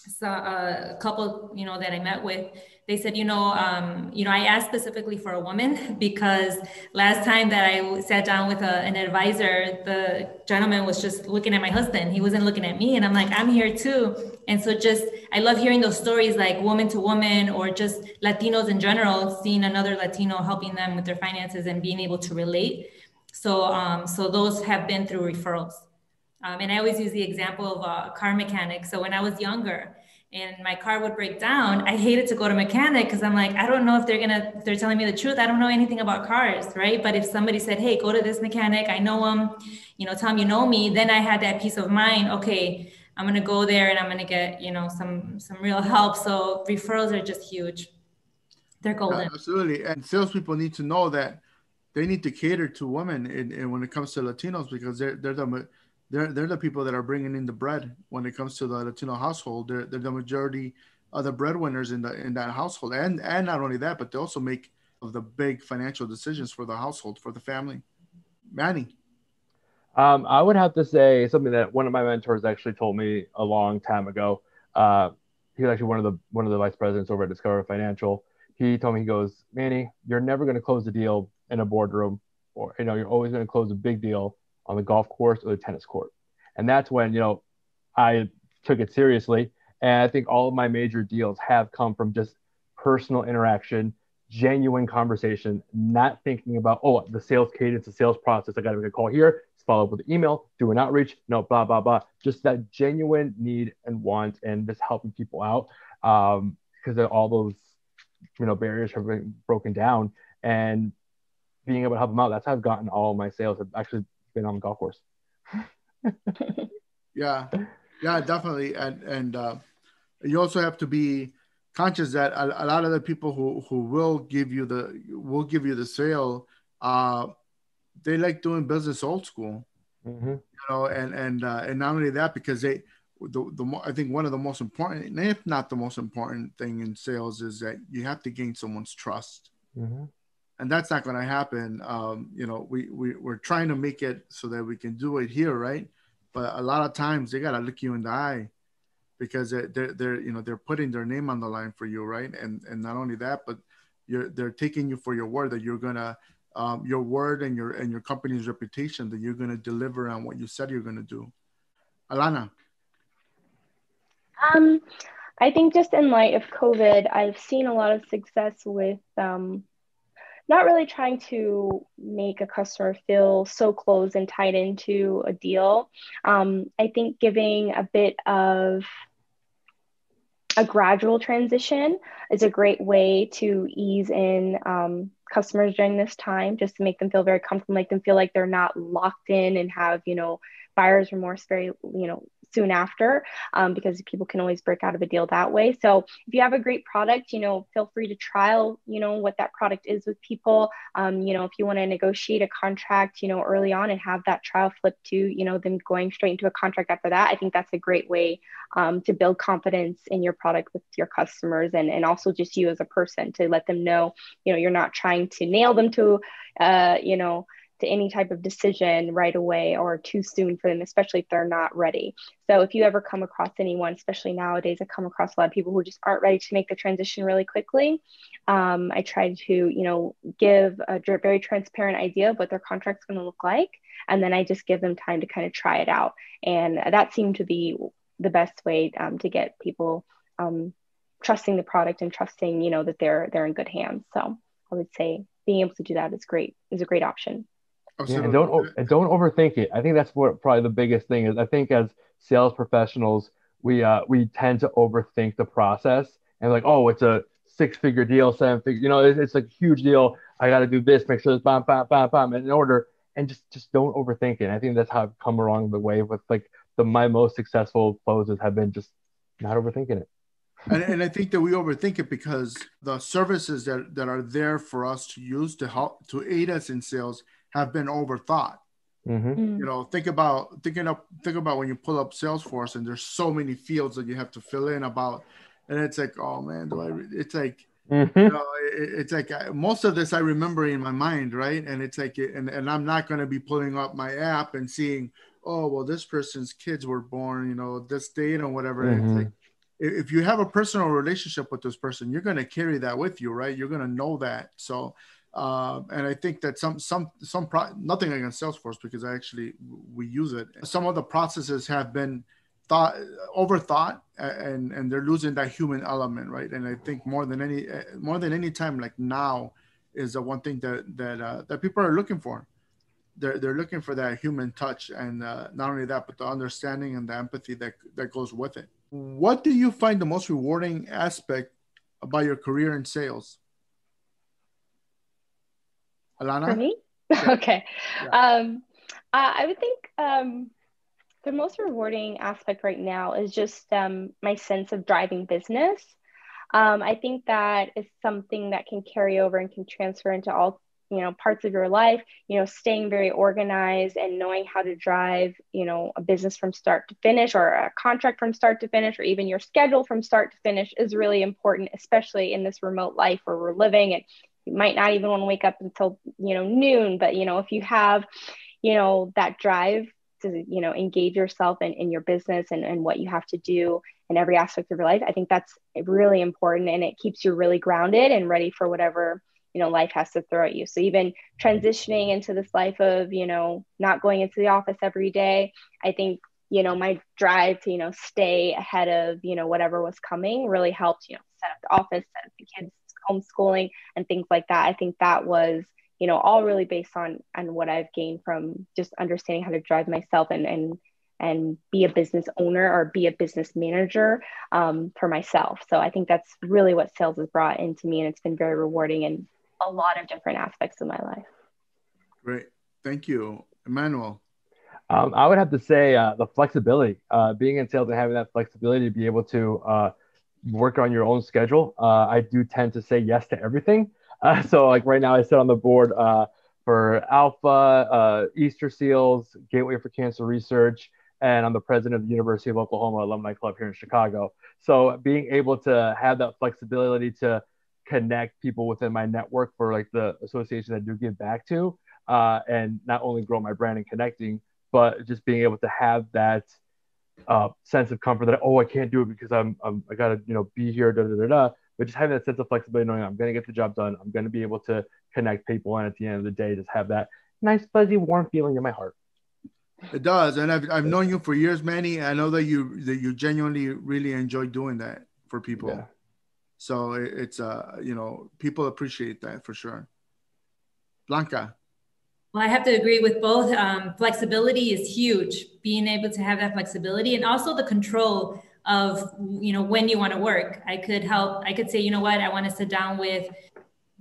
so, uh, a couple, you know, that I met with. They said, you know, um, you know, I asked specifically for a woman because last time that I sat down with a, an advisor, the gentleman was just looking at my husband. He wasn't looking at me, and I'm like, I'm here too. And so, just I love hearing those stories, like woman to woman, or just Latinos in general, seeing another Latino helping them with their finances and being able to relate. So, um, so those have been through referrals. Um, and I always use the example of a car mechanic. So when I was younger and my car would break down, I hated to go to mechanic because I'm like, I don't know if they're gonna, if they're telling me the truth. I don't know anything about cars, right? But if somebody said, hey, go to this mechanic, I know him, you know, tell him you know me, then I had that peace of mind. Okay, I'm gonna go there and I'm gonna get, you know, some some real help. So referrals are just huge. They're golden. Absolutely. And salespeople need to know that they need to cater to women in, in when it comes to Latinos because they're they're the they're they're the people that are bringing in the bread when it comes to the Latino household. They're, they're the majority of the breadwinners in the in that household, and and not only that, but they also make of the big financial decisions for the household for the family. Manny. Um, I would have to say something that one of my mentors actually told me a long time ago. Uh, he was actually one of the one of the vice presidents over at Discover Financial. He told me he goes, Manny, you're never going to close a deal in a boardroom, or you know, you're always going to close a big deal on the golf course or the tennis court. And that's when, you know, I took it seriously. And I think all of my major deals have come from just personal interaction, genuine conversation, not thinking about, oh, the sales cadence, the sales process. I got to make a call here, follow up with an email, do an outreach, no, blah, blah, blah. Just that genuine need and want and just helping people out um, because all those, you know, barriers have been broken down and being able to help them out. That's how I've gotten all my sales. I've actually been on the golf course. yeah, yeah, definitely, and and uh, you also have to be conscious that a, a, lot of the people who who will give you the will give you the sale, uh, they like doing business old school. Mm-hmm. You know, and and uh, and not only that, because they the, the I think one of the most important, if not the most important thing in sales, is that you have to gain someone's trust, mm-hmm. And that's not going to happen. Um, you know, we we we're trying to make it so that we can do it here, right? But a lot of times they gotta look you in the eye because they're, they're, they're you know they're putting their name on the line for you, right? And and not only that, but you're they're taking you for your word that you're gonna um, your word and your and your company's reputation that you're gonna deliver on what you said you're gonna do. Alana. Um, I think just in light of COVID, I've seen a lot of success with um, not really trying to make a customer feel so close and tied into a deal. Um, I think giving a bit of a gradual transition is a great way to ease in um, customers during this time, just to make them feel very comfortable, make them feel like they're not locked in and have, you know, buyer's remorse very, you know, soon after um, because people can always break out of a deal that way. So if you have a great product, you know, feel free to trial, you know, what that product is with people. Um, you know, if you want to negotiate a contract, you know, early on and have that trial flip to, you know, them going straight into a contract after that, I think that's a great way um, to build confidence in your product with your customers and, and also just you as a person to let them know, you know, you're not trying to nail them to, uh, you know, to any type of decision right away or too soon for them, especially if they're not ready. So if you ever come across anyone, especially nowadays, I come across a lot of people who just aren't ready to make the transition really quickly. Um, I try to, you know, give a very transparent idea of what their contract's going to look like, and then I just give them time to kind of try it out. And that seemed to be the best way um, to get people um, trusting the product and trusting, you know, that they're they're in good hands. So I would say being able to do that is great is a great option. Yeah, and don't and don't overthink it. I think that's what probably the biggest thing is. I think as sales professionals, we uh, we tend to overthink the process and like, oh, it's a six figure deal, seven figure, you know, it's, it's a huge deal. I got to do this, make sure it's bam, bam, bam, bam, in order, and just just don't overthink it. I think that's how I've come along the way with like the my most successful closes have been just not overthinking it. and, and I think that we overthink it because the services that, that are there for us to use to help to aid us in sales have been overthought. Mm-hmm. Mm. You know, think about thinking up think about when you pull up Salesforce and there's so many fields that you have to fill in about, and it's like, oh man, do I? It's like, mm-hmm. you know, it, it's like I, most of this I remember in my mind, right? And it's like, and and I'm not going to be pulling up my app and seeing, oh well, this person's kids were born, you know, this date or whatever. Mm-hmm. Like, if you have a personal relationship with this person, you're going to carry that with you, right? You're going to know that. So uh, and I think that some some some pro- nothing against Salesforce because I actually we use it. Some of the processes have been thought overthought and and they're losing that human element, right? And I think more than any more than any time, like now, is the one thing that that uh, that people are looking for. They're they're looking for that human touch, and uh, not only that, but the understanding and the empathy that that goes with it. What do you find the most rewarding aspect about your career in sales? Alana? For me? Yeah. okay. Yeah. Um, uh, I would think um, the most rewarding aspect right now is just um, my sense of driving business. Um, I think that is something that can carry over and can transfer into all you know parts of your life you know staying very organized and knowing how to drive you know a business from start to finish or a contract from start to finish or even your schedule from start to finish is really important especially in this remote life where we're living and you might not even want to wake up until you know noon but you know if you have you know that drive to you know engage yourself in, in your business and, and what you have to do in every aspect of your life i think that's really important and it keeps you really grounded and ready for whatever you know life has to throw at you so even transitioning into this life of you know not going into the office every day i think you know my drive to you know stay ahead of you know whatever was coming really helped you know set up the office set up the kids homeschooling and things like that. I think that was, you know, all really based on on what I've gained from just understanding how to drive myself and and and be a business owner or be a business manager um, for myself. So I think that's really what sales has brought into me, and it's been very rewarding in a lot of different aspects of my life. Great, thank you, Emmanuel. Um, I would have to say uh, the flexibility, uh, being in sales and having that flexibility to be able to uh, work on your own schedule. Uh, I do tend to say yes to everything. Uh, so like right now, I sit on the board uh, for ALPFA, uh, Easter Seals, Gateway for Cancer Research, and I'm the president of the University of Oklahoma Alumni Club here in Chicago. So being able to have that flexibility to connect people within my network for like the association that I do give back to, uh, and not only grow my brand and connecting, but just being able to have that uh, sense of comfort that oh I can't do it because I'm, I'm I gotta you know be here da da da da. But just having that sense of flexibility, knowing I'm gonna get the job done, I'm gonna be able to connect people, and at the end of the day, just have that nice fuzzy warm feeling in my heart. It does, and I've, I've known you for years, Manny. I know that you that you genuinely really enjoy doing that for people. Yeah. So it, it's uh you know people appreciate that for sure. Blanca. Well, I have to agree with both. Um, flexibility is huge. Being able to have that flexibility and also the control of you know when you want to work. I could help. I could say, you know what, I want to sit down with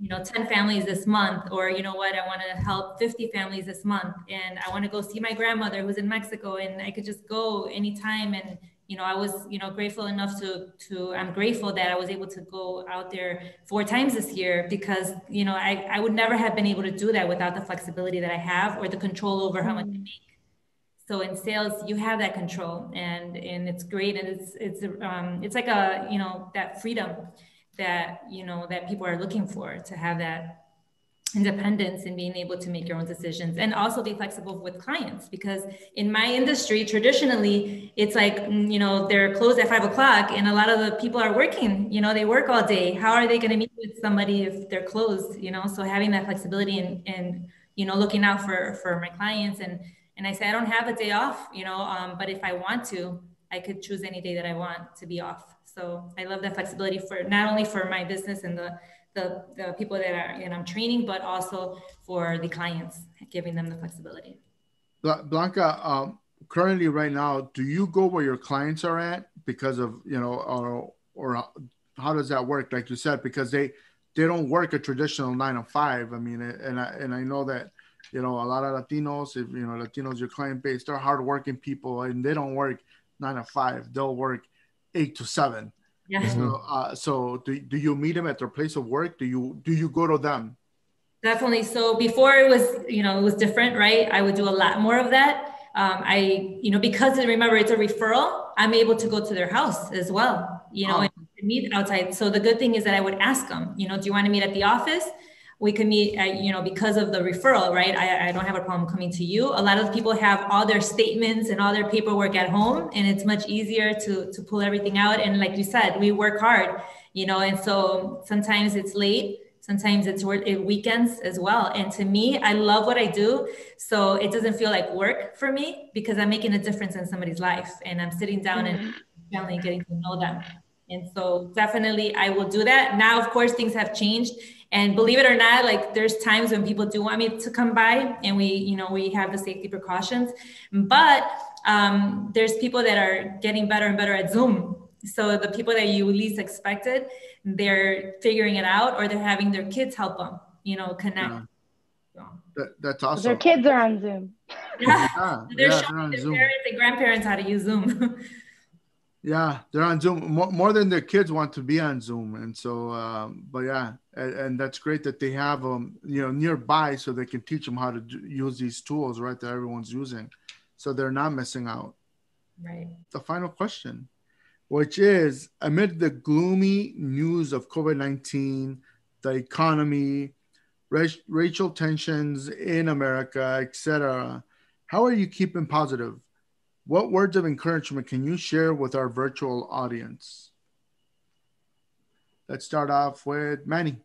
you know 10 families this month or you know what i want to help 50 families this month and i want to go see my grandmother who's in mexico and i could just go anytime and you know i was you know grateful enough to to i'm grateful that i was able to go out there four times this year because you know i, I would never have been able to do that without the flexibility that i have or the control over how much i make. So in sales you have that control and and it's great and it's it's um it's like a you know that freedom that you know that people are looking for to have that independence and being able to make your own decisions and also be flexible with clients because in my industry traditionally it's like mm, you know they're closed at five o'clock and a lot of the people are working you know they work all day. How are they going to meet with somebody if they're closed you know? So having that flexibility and and you know looking out for for my clients and and i say i don't have a day off you know um, but if i want to i could choose any day that i want to be off. So I love that flexibility for not only for my business and the the, the people that are and I'm training, but also for the clients, giving them the flexibility. Blanca, um, currently right now, do you go where your clients are at because of you know, or or how does that work? Like you said, because they they don't work a traditional nine to five. I mean, and I and I know that you know a lot of Latinos, if you know Latinos, your client base, they're hardworking people, and they don't work nine to five. They'll work eight to seven. Yeah. So, uh, so do, do you meet them at their place of work? Do you do you go to them? Definitely. So before it was, you know, it was different, right? I would do a lot more of that. Um, I, you know, because remember it's a referral, I'm able to go to their house as well, you know, oh. and meet outside. So the good thing is that I would ask them, you know, do you want to meet at the office? We can meet, uh, you know, because of the referral, right? I, I don't have a problem coming to you. A lot of people have all their statements and all their paperwork at home, and it's much easier to to pull everything out. And like you said, we work hard, you know, and so sometimes it's late. Sometimes it's work it weekends as well. And to me, I love what I do. So it doesn't feel like work for me because I'm making a difference in somebody's life and I'm sitting down mm-hmm. and finally getting to know them. And so definitely I will do that. Now, of course, things have changed and believe it or not, like there's times when people do want me to come by and we, you know, we have the safety precautions, but um, there's people that are getting better and better at Zoom. So the people that you least expected, they're figuring it out or they're having their kids help them, you know, connect. Yeah. So. That, that's awesome. Their kids are on Zoom. Yeah, yeah they're yeah, showing they're their Zoom. parents and grandparents how to use Zoom. Yeah, they're on Zoom more, more than their kids want to be on Zoom, and so, um, but yeah, and, and, that's great that they have them, you know, nearby so they can teach them how to do, use these tools, right? That everyone's using, so they're not missing out. Right. The final question, which is amid the gloomy news of COVID nineteen, the economy, racial tensions in America, etc. How are you keeping positive? What words of encouragement can you share with our virtual audience? Let's start off with Manny.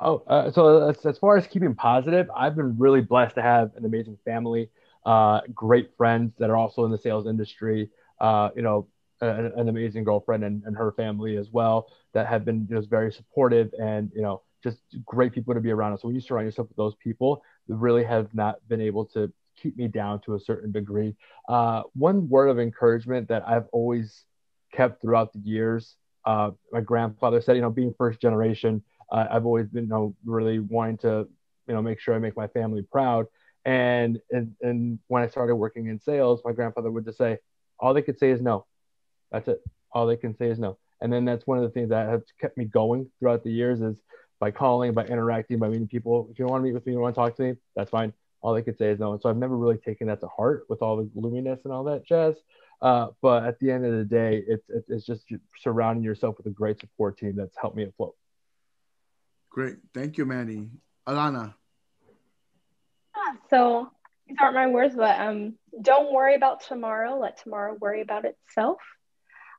Oh, uh, so as, as, far as keeping positive, I've been really blessed to have an amazing family, uh, great friends that are also in the sales industry. Uh, you know, a, an amazing girlfriend and, and her family as well that have been just very supportive and you know just great people to be around. So when you surround yourself with those people, really have not been able to keep me down to a certain degree. Uh, one word of encouragement that I've always kept throughout the years, uh, my grandfather said, you know, being first generation, uh, I've always been, you know, really wanting to, you know, make sure I make my family proud. And, and, and when I started working in sales, my grandfather would just say, all they could say is no. That's it. All they can say is no. And then that's one of the things that has kept me going throughout the years is by calling, by interacting, by meeting people. If you want to meet with me, you want to talk to me, that's fine all they could say is no. And so I've never really taken that to heart with all the gloominess and all that jazz. Uh, but at the end of the day, it's it's just surrounding yourself with a great support team that's helped me afloat. Great, thank you, Manny. Alana. So these aren't my words, but um, don't worry about tomorrow. Let tomorrow worry about itself.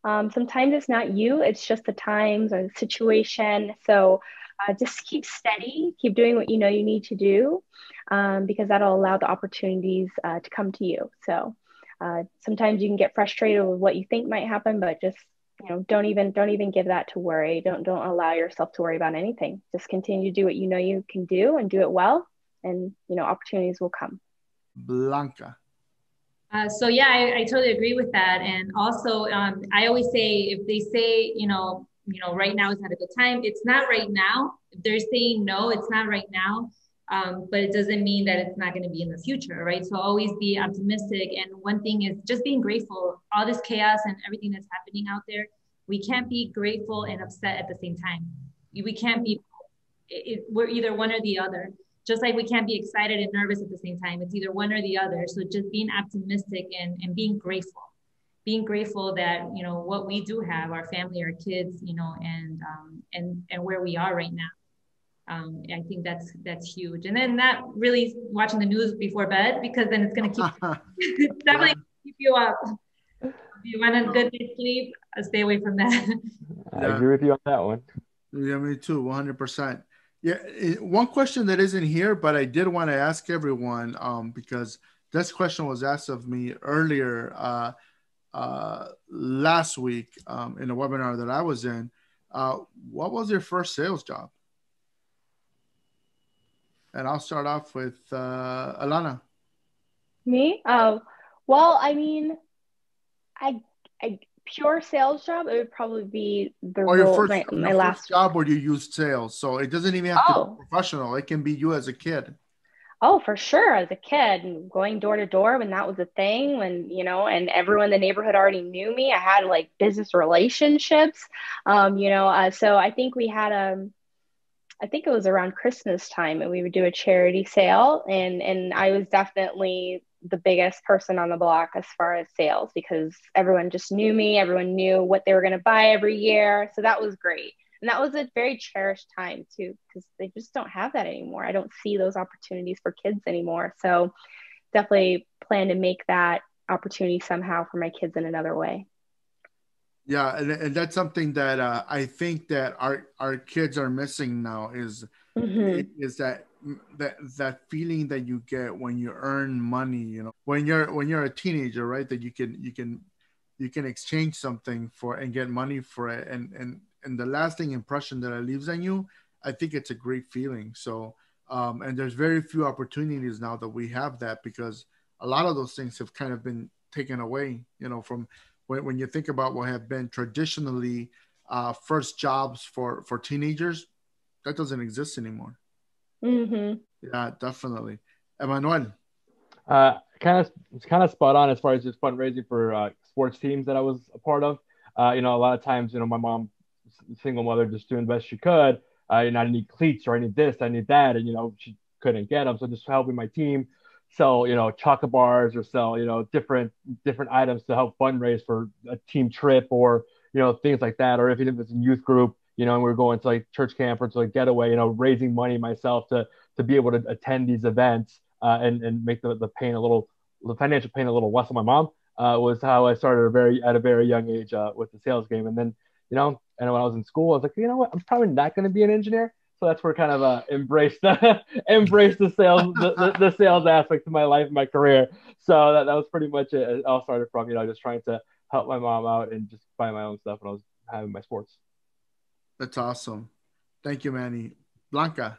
Um, sometimes it's not you; it's just the times or the situation. So uh, just keep steady, keep doing what you know you need to do, um, because that'll allow the opportunities uh, to come to you. So uh, sometimes you can get frustrated with what you think might happen, but just you know don't even don't even give that to worry. Don't don't allow yourself to worry about anything. Just continue to do what you know you can do and do it well, and you know opportunities will come. Blanca. Uh, so yeah, I, I, totally agree with that. And also, um, I always say if they say, you know, you know, right now is not a good time. It's not right now. If they're saying no, it's not right now. Um, but it doesn't mean that it's not going to be in the future, right? So always be optimistic. And one thing is just being grateful. All this chaos and everything that's happening out there, we can't be grateful and upset at the same time. We can't be. It, it, we're either one or the other. Just like we can't be excited and nervous at the same time. It's either one or the other. So just being optimistic and, and being grateful being grateful that you know what we do have our family our kids you know and um, and and where we are right now um, I think that's that's huge. And then not really watching the news before bed because then it's going to keep definitely keep you up. If you want a good night's sleep, uh, stay away from that. I agree with you on that one. Yeah, me too, one hundred percent. Yeah, one question that isn't here, but I did want to ask everyone um, because this question was asked of me earlier uh, uh, last week um, in a webinar that I was in. Uh, what was your first sales job? And I'll start off with uh, Alana. Me? Oh, well, I mean, I, I pure sales job. It would probably be the or your first, my, my last job where you used sales. So it doesn't even have oh. to be oh. professional. It can be you as a kid. Oh, for sure. As a kid, going door to door when that was a thing, when, you know, and everyone in the neighborhood already knew me. I had like business relationships, um, you know, uh, so I think we had a, um, I think it was around Christmas time and we would do a charity sale and and I was definitely the biggest person on the block as far as sales because everyone just knew me, everyone knew what they were going to buy every year. So that was great. And that was a very cherished time too because they just don't have that anymore. I don't see those opportunities for kids anymore. So definitely plan to make that opportunity somehow for my kids in another way. Yeah, and, and that's something that uh, I think that our our kids are missing now is mm-hmm. is that that that feeling that you get when you earn money. You know, when you're when you're a teenager, right? That you can you can you can exchange something for and get money for it, and and and the lasting impression that it leaves on you, I think it's a great feeling. So, um, and there's very few opportunities now that we have that because a lot of those things have kind of been taken away. You know, from when, when you think about what have been traditionally uh, first jobs for for teenagers, that doesn't exist anymore. Mm-hmm. Yeah, definitely. Emmanuel. Uh, kind of, it's kind of spot on as far as just fundraising for uh, sports teams that I was a part of. Uh, you know, a lot of times, you know, my mom, single mother, just doing the best she could. You know, I need cleats or I need this, I need that, and you know, she couldn't get them. So just helping my team sell you know chocolate bars or sell you know different different items to help fundraise for a team trip or you know things like that or if it's a youth group you know and we're going to like church camp or to like getaway you know raising money myself to to be able to attend these events uh, and and make the, the pain a little the financial pain a little less on my mom uh, was how I started a very at a very young age uh, with the sales game and then you know and when I was in school I was like you know what I'm probably not going to be an engineer so that's where kind of uh, embrace the embrace the sales the, the, the, sales aspect of my life and my career. So that, that was pretty much it. It all started from you know just trying to help my mom out and just buy my own stuff when I was having my sports. That's awesome. Thank you, Manny. Blanca.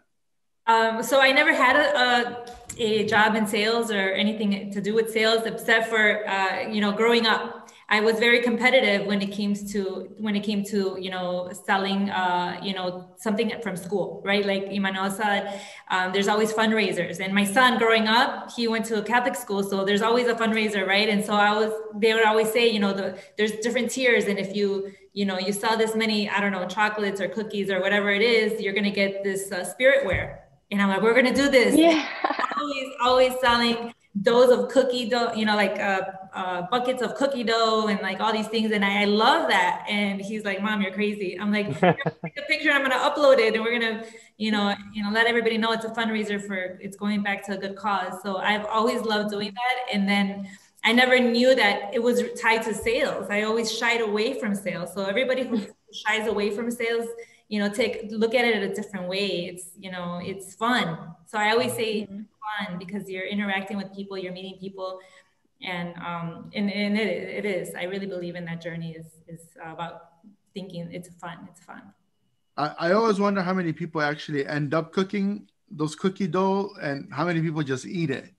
Um, so I never had a, a, a, job in sales or anything to do with sales except for uh, you know growing up. I was very competitive when it came to when it came to you know selling uh, you know something from school, right? Like Emmanuel said, um, there's always fundraisers. And my son, growing up, he went to a Catholic school, so there's always a fundraiser, right? And so I was, they would always say, you know, the, there's different tiers, and if you you know you sell this many, I don't know, chocolates or cookies or whatever it is, you're gonna get this uh, spiritware. And I'm like, we're gonna do this. Yeah. always, always selling doughs of cookie dough, you know, like uh, uh, buckets of cookie dough and like all these things. And I, I love that. And he's like, Mom, you're crazy. I'm like, take a picture. I'm gonna upload it, and we're gonna, you know, you know, let everybody know it's a fundraiser for it's going back to a good cause. So I've always loved doing that. And then I never knew that it was tied to sales. I always shied away from sales. So everybody who shies away from sales, you know, take look at it a different way. It's you know, it's fun. So I always say mm-hmm fun because you're interacting with people, you're meeting people, and um, and, and it, it is. I really believe in that journey is is about thinking it's fun. It's fun. I, I always wonder how many people actually end up cooking those cookie dough, and how many people just eat it.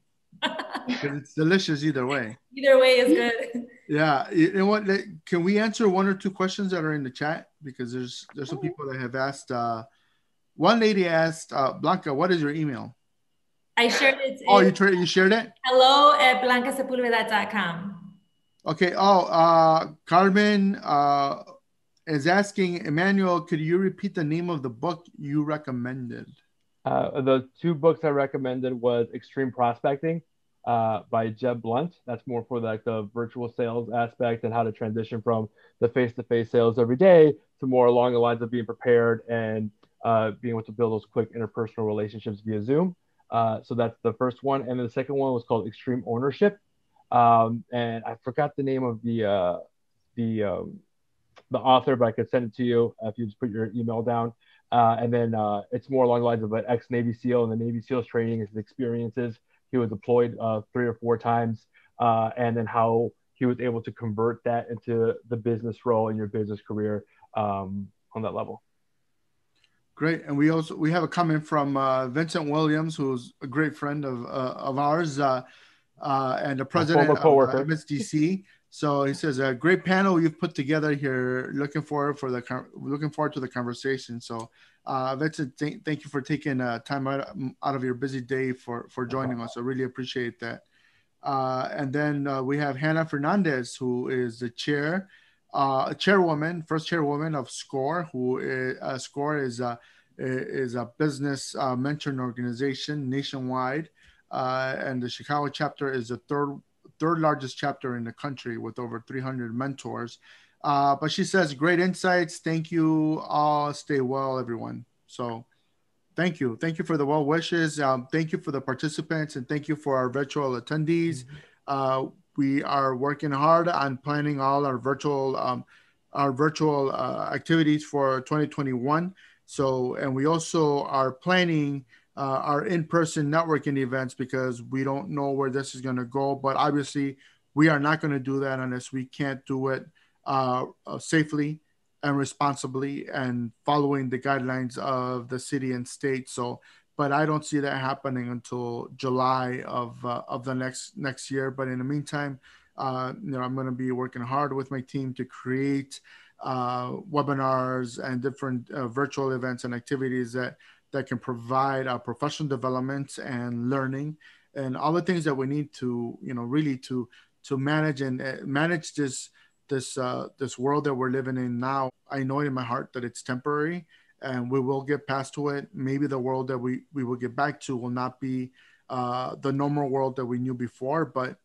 because it's delicious either way. Either way is good. Yeah, you know what? Can we answer one or two questions that are in the chat? Because there's there's some people that have asked. Uh, one lady asked uh, Blanca, "What is your email?" I shared it. Oh, you tra- you shared it? Hello at blancasepulveda.com. Okay. Oh, uh, Carmen uh, is asking Emmanuel, could you repeat the name of the book you recommended? Uh, the two books I recommended was Extreme Prospecting uh, by Jeb Blount. That's more for like the virtual sales aspect and how to transition from the face-to-face sales every day to more along the lines of being prepared and uh, being able to build those quick interpersonal relationships via Zoom. Uh, so that's the first one, and then the second one was called Extreme Ownership, um, and I forgot the name of the uh, the um, the author, but I could send it to you if you just put your email down. Uh, and then uh, it's more along the lines of an ex Navy SEAL and the Navy SEALs training, his experiences. He was deployed uh, three or four times, and then how he was able to convert that into the business role in your business career um, on that level. Great, and we also we have a comment from uh, Vincent Williams, who's a great friend of uh, of ours, uh, uh and the president of uh, MSDC. So he says a great panel you've put together here. Looking forward for the looking forward to the conversation. So, uh, Vincent, th- thank you for taking time out, out of your busy day for for joining us. I really appreciate that. and then we have Hannah Fernandez, who is the chair uh, chairwoman, first chairwoman of SCORE, who is, uh, SCORE is a, is a business uh, mentoring organization nationwide, uh, and the Chicago chapter is the third third largest chapter in the country with over 300 mentors. Uh, but she says, great insights. Thank you all. Stay well, everyone. So thank you. Thank you for the well wishes. Um, thank you for the participants and thank you for our virtual attendees. Mm-hmm. We are working hard on planning all our virtual um, our virtual uh, activities for 2021. So, and we also are planning uh, our in-person networking events because we don't know where this is going to go. But obviously, we are not going to do that unless we can't do it uh, safely and responsibly and following the guidelines of the city and state. So but I don't see that happening until July of uh, of the next next year. But in the meantime, uh, you know, I'm going to be working hard with my team to create uh, webinars and different uh, virtual events and activities that that can provide uh, professional development and learning and all the things that we need to you know really to to manage and uh, manage this this this world that we're living in now. I know in my heart that it's temporary and we will get past to it. Maybe the world that we, we will get back to will not be uh, the normal world that we knew before, but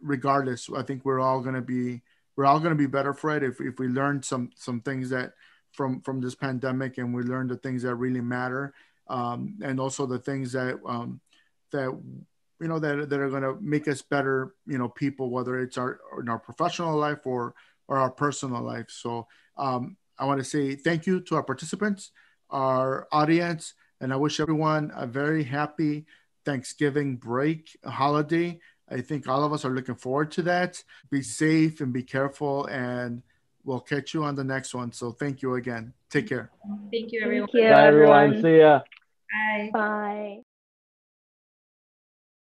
regardless, I think we're all going to be we're all going to be better for it if, if we learn some some things that from from this pandemic and we learn the things that really matter um, and also the things that um, that you know that, that are going to make us better you know people whether it's our in our professional life or or our personal life so um, I want to say thank you to our participants, our audience, and I wish everyone a very happy Thanksgiving break holiday. I think all of us are looking forward to that. Be safe and be careful, and we'll catch you on the next one. So thank you again. Take care. Thank you, everyone. Thank you, everyone. See ya. Bye. Bye.